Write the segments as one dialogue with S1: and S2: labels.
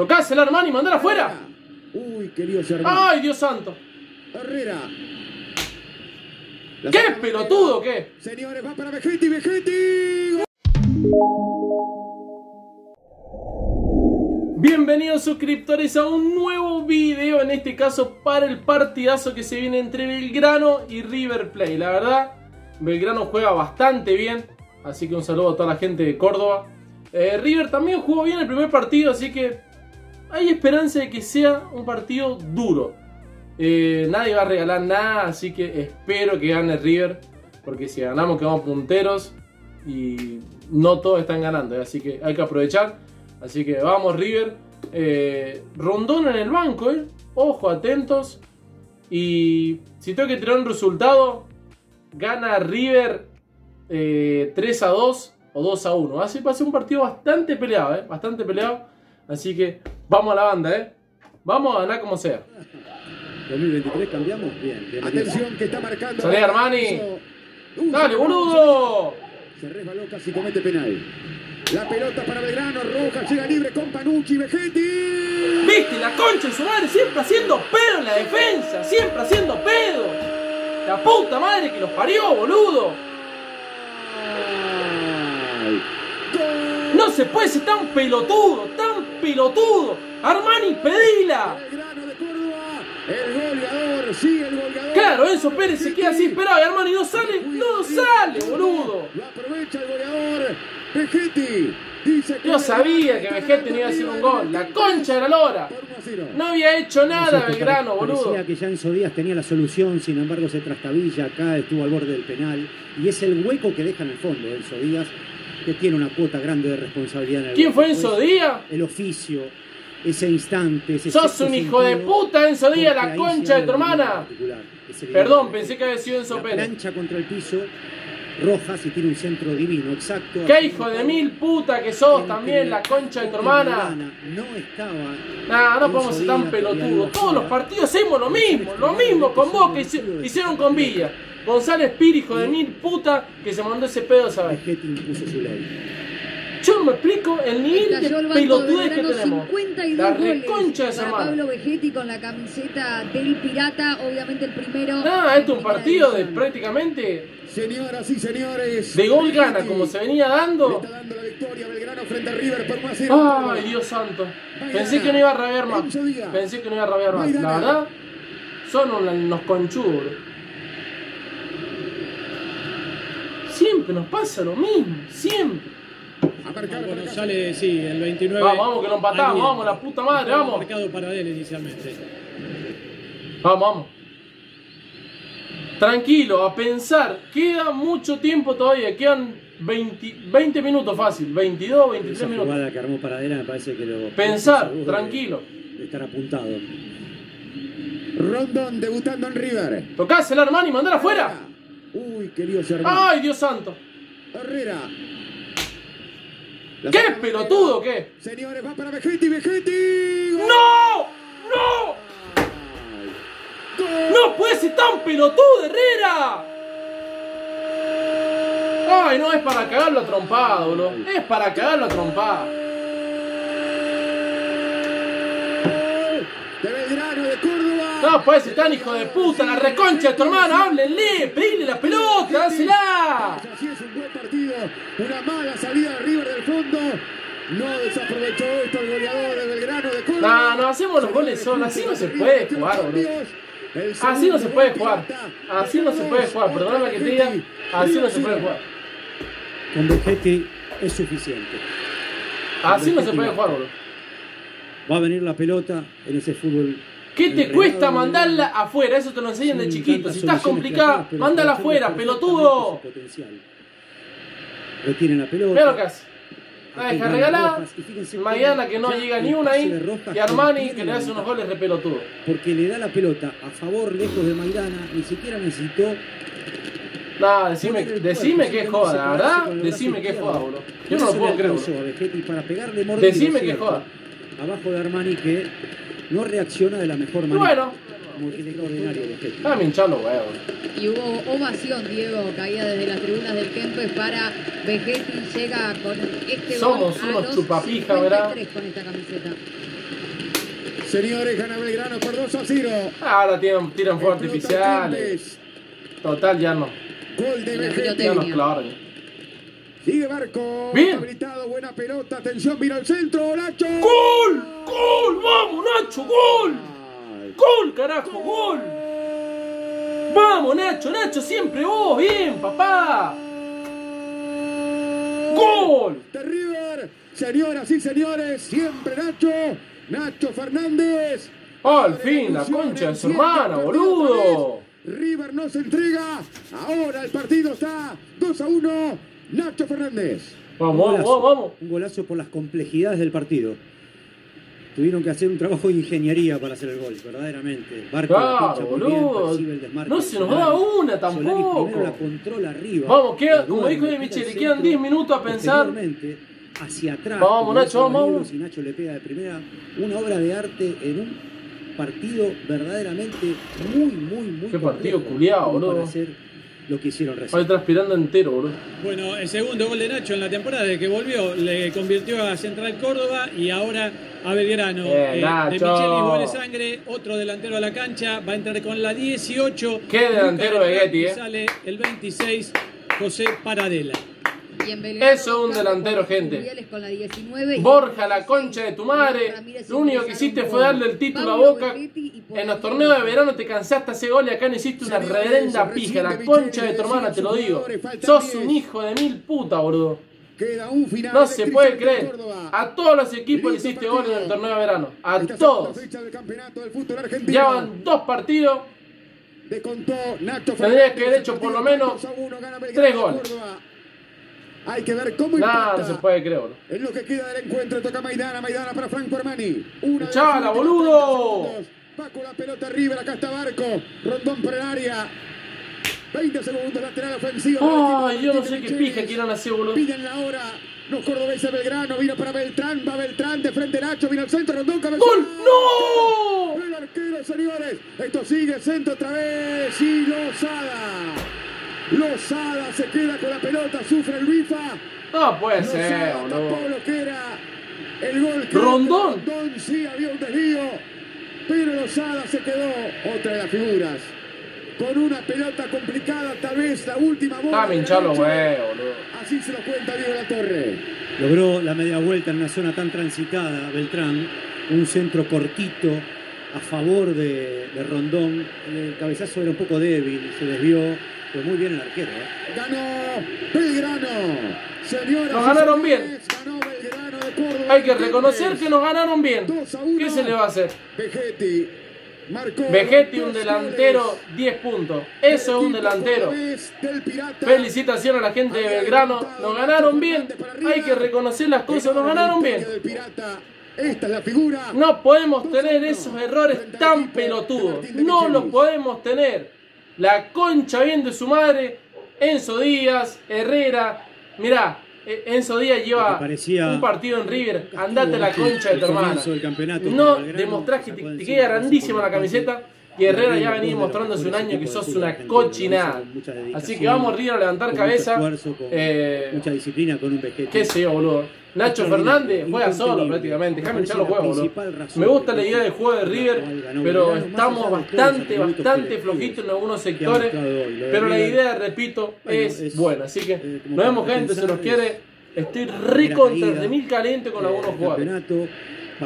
S1: Tocásela, Armani, mandala afuera.
S2: Uy, querido hermano.
S1: ¡Ay, Dios santo!
S2: Herrera. La
S1: ¿Qué pelotudo, qué?
S2: Señores, va para Vegetti, Vegetti.
S1: Bienvenidos suscriptores a un nuevo video, en este caso para el partidazo que se viene entre Belgrano y River Plate. La verdad, Belgrano juega bastante bien, así que un saludo a toda la gente de Córdoba. Eh, River también jugó bien el primer partido, así que hay esperanza de que sea un partido duro. Eh, nadie va a regalar nada, así que espero que gane River, porque si ganamos quedamos punteros y no todos están ganando, eh, así que hay que aprovechar. Así que vamos River. Eh, Rondón en el banco, eh. Ojo, atentos. Y si tengo que tirar un resultado, gana River eh, 3 a 2 o 2 a 1. Así va a ser un partido bastante peleado. Bastante peleado. Así que vamos a la banda, eh. Vamos a ganar como sea.
S3: 2023 cambiamos. Bien, bien.
S2: Atención que está marcando.
S1: Salí, Armani.
S2: Uy,
S1: ¡Dale, boludo!
S2: Se resbaló casi comete penal. La pelota para Belgrano, Roja llega libre con Panucci, Vegetti.
S1: ¿Viste? La concha de su madre siempre haciendo pedo en la defensa. Siempre haciendo pedo. La puta madre que los parió, boludo.
S2: Ay.
S1: No se puede ser tan pelotudo, tan pelotudo. Armani, pedila.
S2: El goleador, el goleador.
S1: Claro, Enzo Pérez se queda así esperado y Armani no sale, no sale, boludo.
S2: Lo aprovecha el goleador. Vegetti.
S1: Yo sabía que Vegetti no iba a hacer un gol. La concha de la lora.
S2: Por 1 a 0.
S1: No había hecho nada Belgrano, boludo.
S3: Parecía que ya Enzo Díaz tenía la solución, sin embargo se trastabilla acá, estuvo al borde del penal. Y es el hueco que deja en el fondo Enzo Díaz, que tiene una cuota grande de responsabilidad en el
S1: ¿Quién fue Enzo Díaz?
S3: El oficio, ese instante, ese
S1: Sos un hijo de puta, Enzo Díaz, la concha de tu hermana. Perdón, pensé que había sido Enzo
S3: La
S1: Pérez.
S3: plancha contra el piso, Rojas y tiene un centro divino, exacto.
S1: Qué hijo de mil puta que sos también, la concha de tu hermana.
S3: No estaba.
S1: Nah, no podemos ser tan pelotudos. Todos los partidos hacemos lo mismo, lo mismo con vos que hici- hicieron con Villa. González Piri, hijo de mil puta, que se mandó ese pedo
S3: impuso su ley.
S1: Yo no me explico el nivel de
S4: banco
S1: pelotudez que tenemos.
S4: 52
S1: La reconcha de madre.
S4: Pablo Vegetti con la camiseta del Pirata, obviamente el primero.
S1: Nada, esto es un partido de
S4: división.
S1: prácticamente
S2: Señoras y señores.
S1: de gol gana, como se venía
S2: Le
S1: dando.
S2: está dando la victoria Belgrano frente a River por 1 a 0.
S1: Ay, Dios santo. Pensé que no iba a rabiar más. Pensé que no iba a rabiar más. La verdad, son un- unos conchudos. Siempre nos pasa lo mismo, siempre.
S2: A marcar
S5: Bueno, sale, sí, el 29.
S1: Vamos, vamos, que lo empatamos, vamos, la puta madre, vamos.
S5: marcado para él inicialmente.
S1: Vamos, vamos. Tranquilo, a pensar. Queda mucho tiempo todavía. Quedan 20, 20 minutos fácil. 22, 23
S3: Esa
S1: minutos.
S3: jugada que armó Paradela me parece que lo.
S1: Pensar, tranquilo.
S3: De estar apuntado.
S2: Rondón debutando en River.
S1: Tocásela, Armani, mandala afuera.
S2: Uy, querido hermano.
S1: Ay, Dios santo.
S2: Herrera.
S1: ¿Qué
S2: saca
S1: pelotudo, qué?
S2: Señores, va para Vegetti, Vegetti.
S1: ¡No! ¡No! ¡No puede ser tan pelotudo, Herrera! Ay, no, es para cagarlo a trompada, boludo. Es para cagarlo a trompada.
S2: De Belgrano, de Córdoba.
S1: No puede ser tan hijo de puta, la reconcha de tu hermana, háblenle, pedile la pelota, dásela.
S2: Así es un buen partido. Una mala salida de River del fondo. No desaprovechó esto el goleador de Belgrano de Córdoba.
S1: No, no, hacemos los goles solos, así no se puede jugar, boludo. Así no se puede jugar. Así no se puede jugar, perdóname que te diga, así no se puede jugar.
S3: Con Vegetti es suficiente.
S1: Así no se puede jugar, boludo.
S3: Va a venir la pelota en ese fútbol.
S1: ¿Qué te cuesta mandarla afuera? Eso te lo enseñan de chiquito. Si estás complicada, mándala afuera, pelotudo.
S3: Retiene la pelota.
S1: Mira lo que hace. La deja regalada. Mañana que no llega ni una ahí. Y Armani que le hace unos goles de pelotudo.
S3: Porque le da la pelota a favor, lejos de Maidana. Ni siquiera necesitó.
S1: No, decime, decime que es joda, la verdad. Decime que es joda, boludo. Yo no lo puedo creer, Decime que
S3: ¿cierto?
S1: joda.
S3: Abajo de Armani que no reacciona de la mejor manera.
S1: bueno,
S3: Como tiene extraordinario
S1: huevos.
S4: Y hubo ovación, Diego, caía desde las tribunas del Kempes para Vegetti, llega con este
S1: Somos
S4: gol a
S1: unos
S4: los
S1: chupapija,
S4: 53
S1: ¿verdad?
S4: con esta camiseta.
S2: Señores, gana Belgrano por 2 a 0.
S1: Ahora tiran, tiran fuegos
S2: Explota
S1: artificiales. Total, ya no.
S2: Gol de Vegetti.
S1: Ya no clavan.
S2: Sigue Barco.
S1: Bien.
S2: Habilitado, buena pelota. Atención, vino al centro. Nacho.
S1: ¡Gol! ¡Gol! ¡Vamos, Nacho! ¡Gol! ¡Gol, carajo! ¡Gol! ¡Vamos, Nacho! ¡Nacho, siempre vos! ¡Bien, papá! ¡Gol!
S2: De River. Señoras y señores, siempre Nacho. Nacho Fernández.
S1: ¡Al fin, la concha de su hermana, boludo!
S2: River no se entrega. Ahora el partido está 2 a 1. Nacho Fernández.
S1: Vamos,
S3: golazo,
S1: vamos, vamos.
S3: Un golazo por las complejidades del partido. Tuvieron que hacer un trabajo de ingeniería para hacer el gol, verdaderamente. Barco la
S1: Claro,
S3: pincha muy bien,
S1: boludo.
S3: percibe el desmarque
S1: No se nos
S3: Solari.
S1: da una
S3: Solari
S1: tampoco.
S3: la controla arriba.
S1: Vamos, queda-
S3: la
S1: como dijo De Michele, quedan
S3: centro,
S1: 10 minutos a pensar.
S3: Hacia atrás.
S1: Vamos, Nacho, vamos.
S3: Y Nacho le pega de primera. Una obra de arte en un partido verdaderamente muy, muy, muy.
S1: Qué partido
S3: complejo, como
S1: boludo.
S3: Para hacer lo que hicieron recién.
S1: transpirando entero, boludo.
S5: Bueno, el segundo gol de Nacho en la temporada de que volvió le convirtió a Central Córdoba y ahora a Belgrano.
S1: Bien,
S5: Eh, de
S1: Nacho.
S5: Michelis huele sangre, otro delantero a la cancha, va a entrar con la 18.
S1: Qué delantero
S5: Luca
S1: Begetti,
S5: y
S1: eh.
S5: Sale el 26, José Paradela.
S1: Es un delantero, gente.
S4: Uriales con la 19 y-
S1: Borja, la concha de tu madre. Lo único que hiciste fue darle el título a Boca. En los torneos de verano te cansaste hace gol y acá no hiciste una reverenda pija. La concha de tu hermana, te lo digo. Sos un hijo de mil puta, boludo. No se puede creer. A todos los equipos le hiciste gol en el torneo de verano. A todos. Ya van dos partidos.
S2: Descontó Nacho
S1: Tendría
S2: Fernández.
S1: que haber hecho por lo menos
S2: 2 a 1, gana Belgrano
S1: tres goles.
S2: Hay que ver cómo
S1: Nada,
S2: impacta.
S1: no se puede creer, boludo.
S2: En lo que queda del encuentro toca Maidana, Maidana para Franco Armani. Una últimas
S1: boludo.
S2: 30 segundos. Va con la pelota River, acá está Barco. Rondón por el área. 20 segundos lateral ofensivo.
S1: Ay, yo no sé qué pija quieran hacer, boludo.
S2: Piden la hora. Los cordobeses Belgrano. Vino para Beltrán. Va Beltrán de frente Nacho. Vino al centro. Rondón cabezón.
S1: ¡Gol! ¡No!
S2: El arquero, señores. Esto sigue. Centro otra vez. Y Lozada. Lozada se queda con la pelota. Sufre el bifa.
S1: No puede
S2: Lozada
S1: ser, boludo.
S2: lo que era el gol. que
S1: Rondón.
S2: Rondón sí había un desvío. Pero Lozada se quedó. Otra de las figuras. Con una pelota complicada. Tal vez la última bola.
S1: Los huevos, boludo.
S2: Así se lo cuenta Diego La Torre.
S3: Logró la media vuelta en una zona tan transitada, Beltrán. Un centro cortito a favor de, de Rondón. El cabezazo era un poco débil, se desvió. Pero muy bien el arquero. ¿eh?
S2: Ganó Belgrano. Señoras
S1: Nos ganaron
S2: señores,
S1: bien.
S2: Ganó Belgrano de Córdoba.
S1: Hay que reconocer que nos ganaron bien.
S2: 2 a 1.
S1: ¿Qué se le va a hacer?
S2: Vegetti.
S1: Vegetti, un delantero,
S2: goles.
S1: 10 puntos. Eso es un delantero. Felicitaciones a la gente de Belgrano. Nos ganaron bien. Hay que reconocer las cosas. Nos ganaron bien.
S2: Esta es la figura.
S1: No podemos tener esos errores tan pelotudos. No los podemos tener. La concha bien de su madre. Enzo Díaz, Herrera. Mirá, eh, Enzo Díaz lleva un partido en River. Andate la concha de tu hermana. No demostrás que te, te queda grandísima la camiseta. Y Herrera ya mostrando hace un año que sos una cochinada. Así que vamos River a levantar cabeza. Eh,
S3: mucha disciplina con un Vegetti.
S1: qué sé yo, boludo. Nacho Fernández juega solo prácticamente. Déjame echar los juegos, boludo. Me gusta la idea del juego de River, pero estamos bastante, bastante flojitos en algunos sectores. Pero la idea, repito, es buena. Así que nos vemos, gente. Se los quiere. Estoy re contra de mil caliente con algunos jugadores.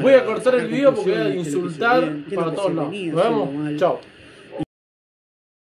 S1: Voy a cortar el video porque voy a insultar para todos lados. Nos vemos. Chao.